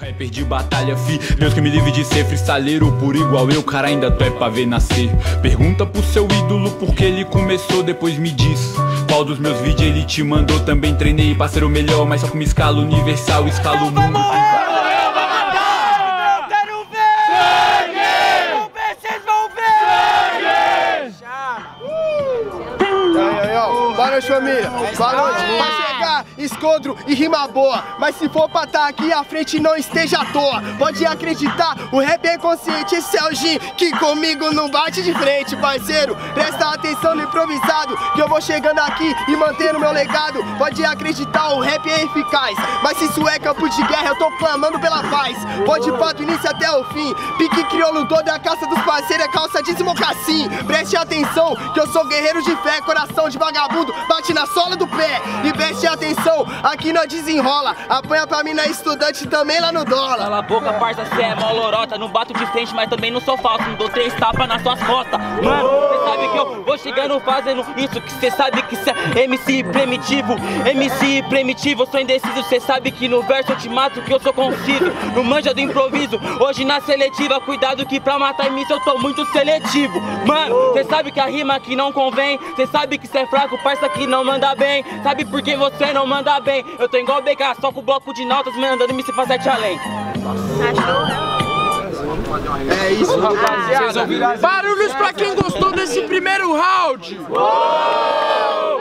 Rapper de batalha, fi. Deus que me livre de ser freestyleiro Por igual eu, cara, ainda tu é pra ver nascer. Pergunta pro seu ídolo por que ele começou Depois me diz. Qual dos meus vídeos ele te mandou? Também treinei pra ser o melhor Mas só com uma escala universal, escala o mundo. noite, família. Boa escontro e rima boa. Mas se for pra tá aqui à frente, não esteja à toa. Pode acreditar, o rap é consciente. Esse é o Gin que comigo não bate de frente, parceiro. Presta atenção no improvisado, que eu vou chegando aqui e mantendo meu legado. Pode acreditar, o rap é eficaz. Mas se isso é campo de guerra, eu tô clamando pela paz. Pode ir do início até o fim. Pique crioulo todo, a caça dos parceiros é calça de mocassim. Preste atenção, que eu sou guerreiro de fé, coração de vagabundo bate na sola do pé e preste atenção, aqui não desenrola. Apanha pra mim na estudante também lá no dólar. Cala a boca, parça, cê é molorota. Não bato de frente, mas também não sou falso. Não dou três tapas nas suas costas. Mano, cê sabe que eu vou chegando fazendo isso. Que cê sabe que cê é MC primitivo. MC primitivo, eu sou indeciso. Cê sabe que no verso eu te mato, que eu sou conciso. No manja do improviso, hoje na seletiva. Cuidado que pra matar MC eu tô muito seletivo. Mano, cê sabe que a rima aqui não convém. Cê sabe que cê é fraco, parça que não manda bem. Sabe por que você não manda bem? Eu tô igual BK, só com o bloco de notas mandando me se fazer além. É isso, rapaziada. Barulhos pra quem gostou desse primeiro round.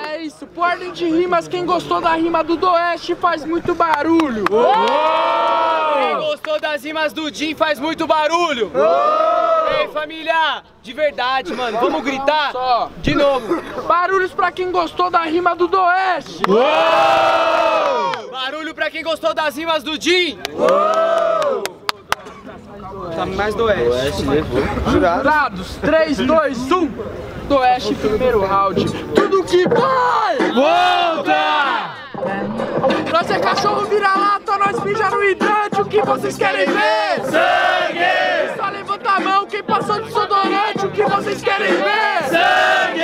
É isso, por ordem de rimas, quem gostou da rima do Doeste faz muito barulho. Quem gostou das rimas do Jim faz muito barulho. Ei, família, de verdade, mano, vamos gritar Só. de novo. Barulhos pra quem gostou da rima do Doeste. Barulho pra quem gostou das rimas do Jim. Tá mais do oeste. Jurados, 3, 2, 1. Doeste, primeiro round. Tudo que vai! Volta! Nós é cachorro vira-lata, nós mija no hidrante. O que vocês querem ver? Sangue! Que vocês querem ver? Sangue!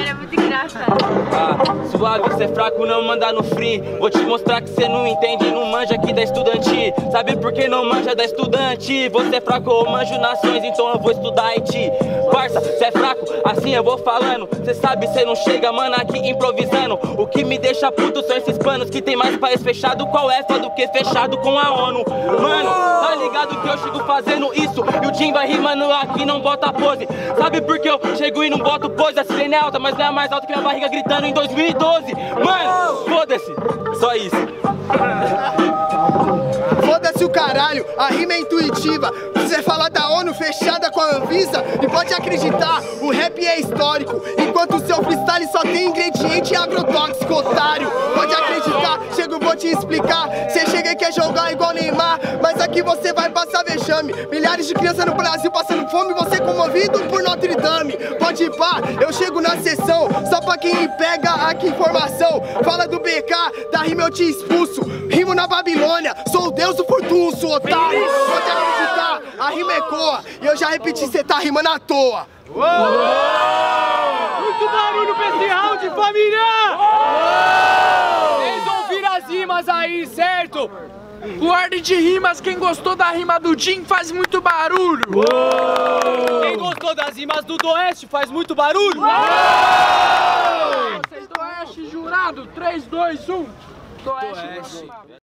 Era muito engraçado. Ah, suave, cê é fraco, não manda no free. Vou te mostrar que cê não entende, não manja aqui da estudante. Sabe por que não manja da estudante? Você é fraco, eu manjo nações, então eu vou estudar Haiti. Parça, cê é fraco, assim eu vou falando. Cê sabe, cê não chega, mano, aqui improvisando. O que me deixa puto são esses panos que tem mais país fechado com a UEFA do que fechado com a ONU. Mano, tá ligado que eu chego fazendo isso e o Jim vai rimando aqui, não bota pose. Sabe por que eu chego e não boto pose? A sirene é alta, mas não é mais alta que minha barriga gritando em 2012. Mano, foda-se, só isso. Foda-se o caralho, a rima é intuitiva. Você fala da ONU fechada com a Anvisa e pode acreditar, o rap é histórico. Enquanto o seu freestyle só tem ingrediente agrotóxico, otário. Pode acreditar, chego, vou te explicar. Você chega e quer jogar igual aqui você vai passar vexame. Milhares de crianças no Brasil passando fome, você comovido por Notre Dame. Pode ir pá, eu chego na sessão, só pra quem pega aqui informação. Fala do BK, da rima eu te expulso. Rimo na Babilônia, sou o deus do furtunço, otário. Pode acreditar, a rima ecoa. E eu já repeti, cê tá rimando à toa. Muito barulho pra esse round, família! Vocês ouviram as rimas aí, certo? Ordem de rimas, quem gostou da rima do Jim faz muito barulho. Quem gostou das rimas do Doeste faz muito barulho? Vocês do Oeste, jurado, 3, 2, 1. Do Oeste.